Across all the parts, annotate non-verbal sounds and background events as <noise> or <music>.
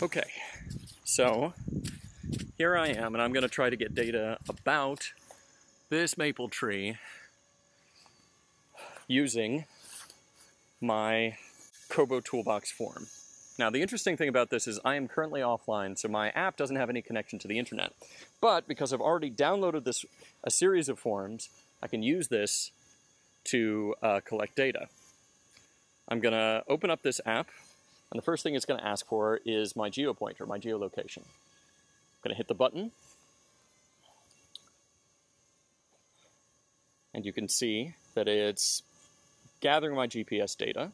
Okay, so here I am, and I'm going to try to get data about this maple tree using my Kobo Toolbox form. Now, the interesting thing about this is I am currently offline, so my app doesn't have any connection to the internet. But because I've already downloaded this a series of forms, I can use this to uh, collect data. I'm going to open up this app, and the first thing it's going to ask for is my geopointer, my geolocation. I'm going to hit the button, and you can see that it's gathering my GPS data.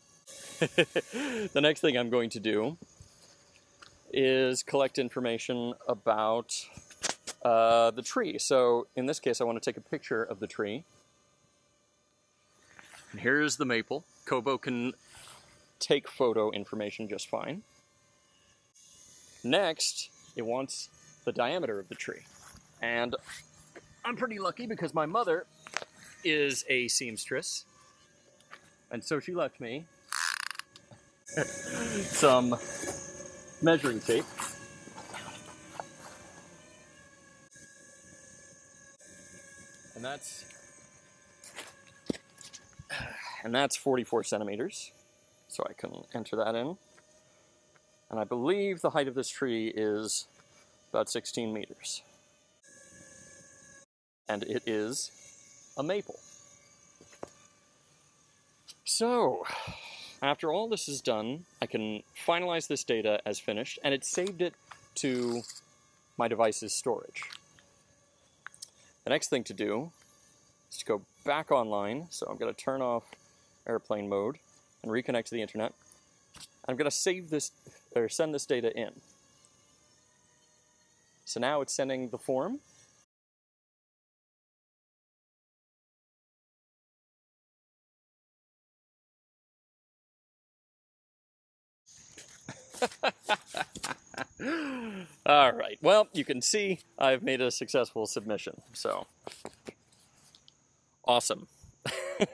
<laughs> the next thing I'm going to do is collect information about uh, the tree. So in this case, I want to take a picture of the tree. And here's the maple. Kobo can take photo information just fine. Next, it wants the diameter of the tree. And I'm pretty lucky because my mother is a seamstress. And so she left me <laughs> some measuring tape. And that's <sighs> and that's 44 centimeters. So I can enter that in. And I believe the height of this tree is about 16 meters. And it is a maple. So, after all this is done, I can finalize this data as finished, and it saved it to my device's storage. The next thing to do is to go back online, so I'm going to turn off airplane mode and reconnect to the internet. I'm going to save this, or send this data in. So now it's sending the form, <laughs> All right. Well, you can see I've made a successful submission. So awesome. <laughs>